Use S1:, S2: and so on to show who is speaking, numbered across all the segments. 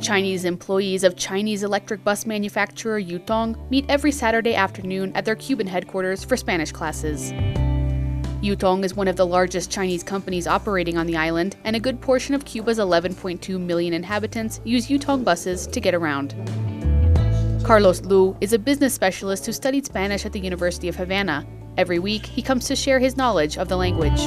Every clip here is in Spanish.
S1: Chinese employees of Chinese electric bus manufacturer Yutong meet every Saturday afternoon at their Cuban headquarters for Spanish classes. Yutong is one of the largest Chinese companies operating on the island, and a good portion of Cuba's 11.2 million inhabitants use Yutong buses to get around. Carlos Lu is a business specialist who studied Spanish at the University of Havana. Every week, he comes to share his knowledge of the language.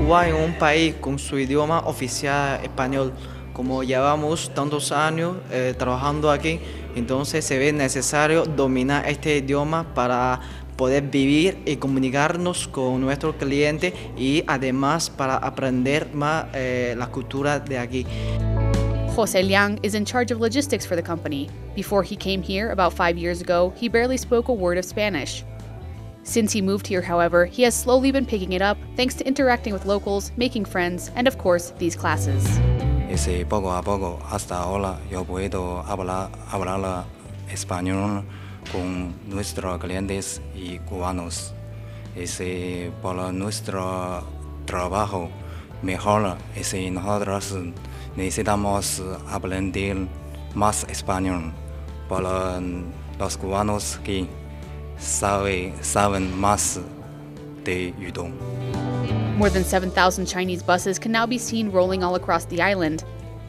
S2: Cuba es un país con su idioma oficial español. Como llevamos tantos años eh, trabajando aquí, entonces se ve necesario dominar este idioma para poder vivir y comunicarnos con nuestros clientes y además para aprender más eh, la cultura de aquí.
S1: Jose Liang is in charge of logistics for the company. Before he came here about five years ago, he barely spoke a word of Spanish. Since he moved here, however, he has slowly been picking it up thanks to interacting with locals, making friends, and of course, these classes.
S3: Ese poco a poco, hasta ahora, yo puedo hablar, hablar español con nuestros clientes y cubanos. Ese por nuestro trabajo mejor, ese nosotros necesitamos aprender más español para los cubanos que sabe, saben más de Yutong.
S1: More than 7,000 Chinese buses can now be seen rolling all across the island.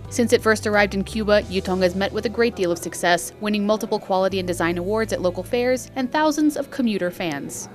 S1: Since it first arrived in Cuba, Yutong has met with a great deal of success, winning multiple quality and design awards at local fairs and thousands of commuter fans.